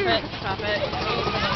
Stop it. Stop it.